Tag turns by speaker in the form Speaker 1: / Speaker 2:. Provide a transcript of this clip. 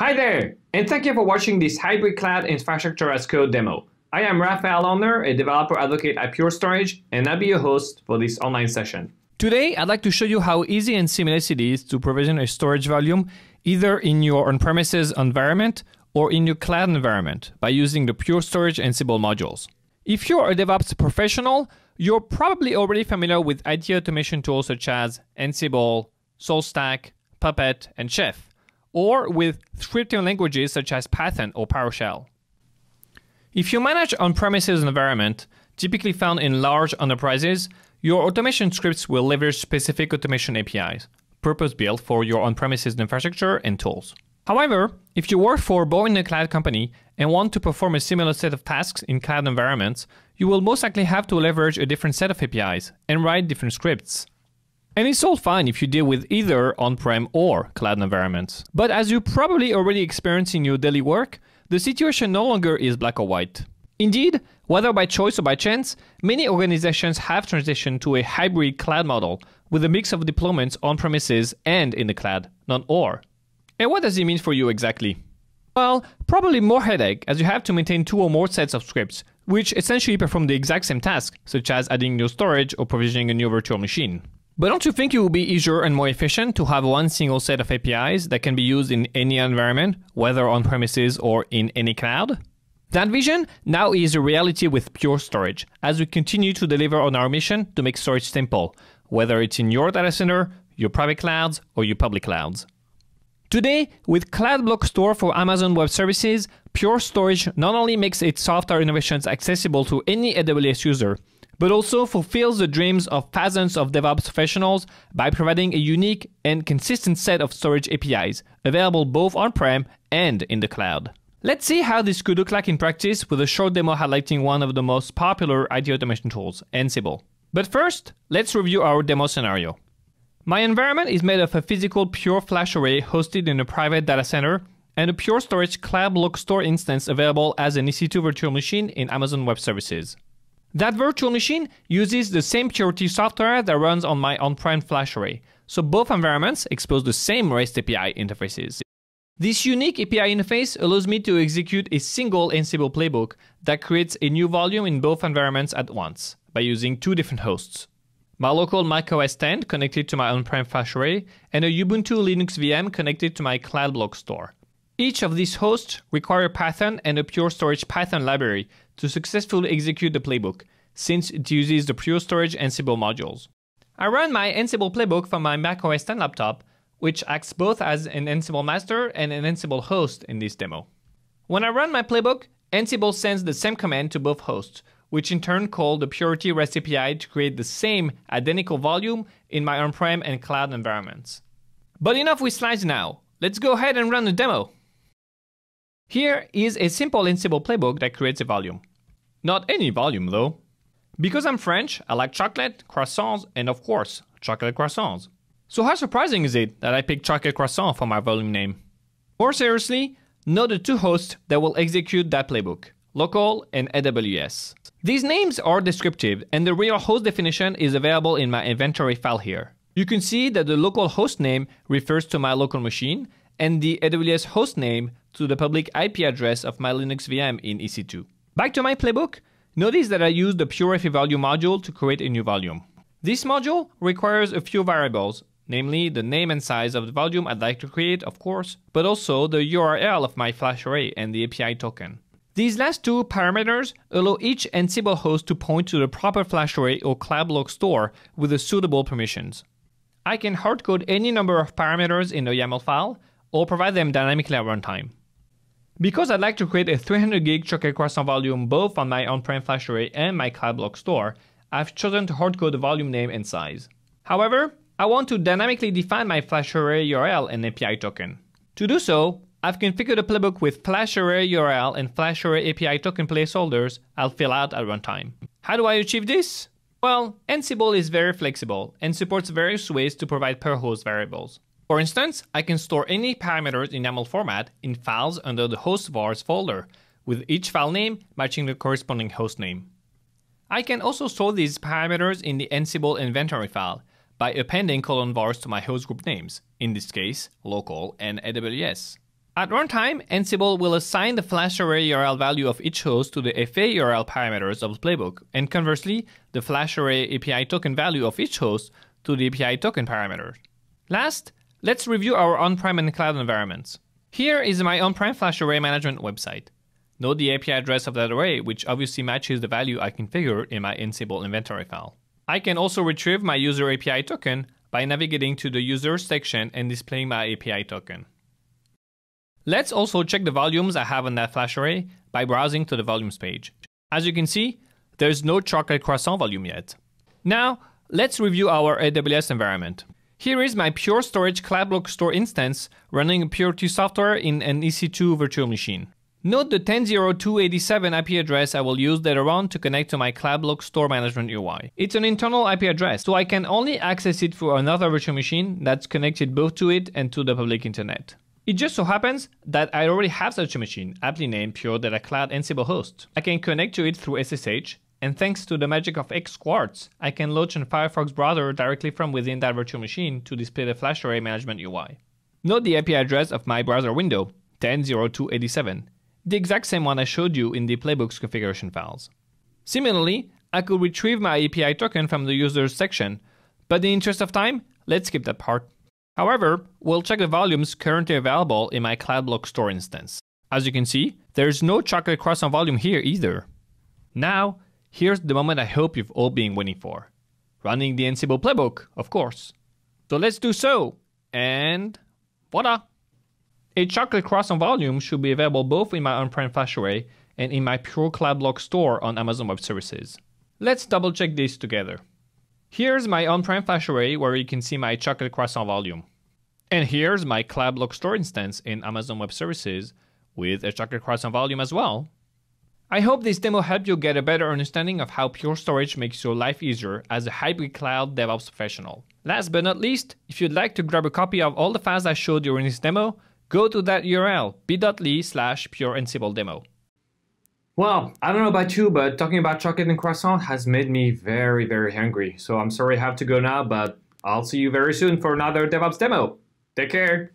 Speaker 1: Hi there, and thank you for watching this hybrid cloud infrastructure as code demo. I am Raphael Allner, a developer advocate at Pure Storage, and I'll be your host for this online session.
Speaker 2: Today, I'd like to show you how easy and seamless it is to provision a storage volume either in your on-premises environment or in your cloud environment by using the Pure Storage Ansible modules. If you're a DevOps professional, you're probably already familiar with IT automation tools such as Ansible, SaltStack, Puppet, and Chef or with scripting languages such as Python or PowerShell. If you manage on-premises environment, typically found in large enterprises, your automation scripts will leverage specific automation APIs, purpose-built for your on-premises infrastructure and tools. However, if you work for a born cloud company and want to perform a similar set of tasks in cloud environments, you will most likely have to leverage a different set of APIs and write different scripts. And it's all fine if you deal with either on-prem or cloud environments. But as you probably already experienced in your daily work, the situation no longer is black or white. Indeed, whether by choice or by chance, many organizations have transitioned to a hybrid cloud model with a mix of deployments on premises and in the cloud, not or. And what does it mean for you exactly? Well, probably more headache as you have to maintain two or more sets of scripts, which essentially perform the exact same task, such as adding new storage or provisioning a new virtual machine. But don't you think it will be easier and more efficient to have one single set of APIs that can be used in any environment, whether on premises or in any cloud? That vision now is a reality with Pure Storage, as we continue to deliver on our mission to make storage simple, whether it's in your data center, your private clouds, or your public clouds. Today, with Cloud Block Store for Amazon Web Services, Pure Storage not only makes its software innovations accessible to any AWS user, but also fulfills the dreams of thousands of DevOps professionals by providing a unique and consistent set of storage APIs available both on-prem and in the cloud. Let's see how this could look like in practice with a short demo highlighting one of the most popular IT automation tools, Ansible. But first, let's review our demo scenario. My environment is made of a physical Pure Flash array hosted in a private data center and a Pure Storage Cloud Block Store instance available as an EC2 virtual machine in Amazon Web Services. That virtual machine uses the same Purity software that runs on my on-prem flash array, so both environments expose the same REST API interfaces. This unique API interface allows me to execute a single Ansible playbook that creates a new volume in both environments at once by using two different hosts. My local macOS 10 connected to my on-prem flash array and a Ubuntu Linux VM connected to my Cloud Block Store. Each of these hosts require Python and a Pure Storage Python library to successfully execute the playbook, since it uses the Pure Storage Ansible modules. I run my Ansible playbook from my macOS 10 laptop, which acts both as an Ansible master and an Ansible host in this demo. When I run my playbook, Ansible sends the same command to both hosts, which in turn call the Purity REST API to create the same identical volume in my on-prem and cloud environments. But enough with slides now. Let's go ahead and run the demo. Here is a simple Ansible playbook that creates a volume. Not any volume though. Because I'm French, I like chocolate, croissants, and of course, chocolate croissants. So how surprising is it that I picked chocolate croissant for my volume name? More seriously, know the two hosts that will execute that playbook, local and AWS. These names are descriptive and the real host definition is available in my inventory file here. You can see that the local host name refers to my local machine and the AWS host name to the public IP address of my Linux VM in EC2. Back to my playbook, notice that I use the PureFA volume module to create a new volume. This module requires a few variables, namely the name and size of the volume I'd like to create, of course, but also the URL of my flash array and the API token. These last two parameters allow each Ansible host to point to the proper flash array or cloud block store with the suitable permissions. I can hardcode any number of parameters in the YAML file, or provide them dynamically at runtime. Because I'd like to create a 300 gig Chocolate Croissant volume both on my on-prem flash array and my cloud block store, I've chosen to hardcode the volume name and size. However, I want to dynamically define my flash array URL and API token. To do so, I've configured a playbook with flash array URL and flash array API token placeholders I'll fill out at runtime. How do I achieve this? Well, Ansible is very flexible and supports various ways to provide per host variables. For instance, I can store any parameters in YAML format in files under the host vars folder, with each file name matching the corresponding host name. I can also store these parameters in the Ansible inventory file by appending colon vars to my host group names, in this case, local and AWS. At runtime, Ansible will assign the FlashArray URL value of each host to the FA URL parameters of the playbook, and conversely, the FlashArray API token value of each host to the API token parameter. Last, let's review our on-prem and cloud environments. Here is my on-prem flash array management website. Note the API address of that array, which obviously matches the value I configured in my Ansible inventory file. I can also retrieve my user API token by navigating to the users section and displaying my API token. Let's also check the volumes I have on that flash array by browsing to the volumes page. As you can see, there's no chocolate croissant volume yet. Now, let's review our AWS environment. Here is my Pure Storage Cloud Block Store instance running Purity software in an EC2 virtual machine. Note the 10.02.87 IP address I will use later on to connect to my Cloud Block Store Management UI. It's an internal IP address, so I can only access it through another virtual machine that's connected both to it and to the public internet. It just so happens that I already have such a machine, aptly named Pure Data Cloud Ansible Host. I can connect to it through SSH, and thanks to the magic of XQuartz, I can launch a Firefox browser directly from within that virtual machine to display the flash array management UI. Note the IP address of my browser window, 10.02.87 the exact same one I showed you in the playbook's configuration files. Similarly, I could retrieve my API token from the users section, but in the interest of time, let's skip that part. However, we'll check the volumes currently available in my Cloud Block Store instance. As you can see, there's no chocolate croissant volume here either. Now, here's the moment I hope you've all been waiting for. Running the Ansible playbook, of course. So let's do so, and voila! A chocolate croissant volume should be available both in my on-prem FlashArray and in my Pure Cloud Block store on Amazon Web Services. Let's double check these together. Here's my on-prem FlashArray where you can see my chocolate croissant volume. And here's my Cloud Block store instance in Amazon Web Services with a chocolate croissant volume as well. I hope this demo helped you get a better understanding of how Pure Storage makes your life easier as a hybrid cloud DevOps professional. Last but not least, if you'd like to grab a copy of all the files I showed during this demo, go to that URL, bit.ly slash demo.
Speaker 1: Well, I don't know about you, but talking about chocolate and croissant has made me very, very hungry. So I'm sorry I have to go now, but I'll see you very soon for another DevOps demo. Take care.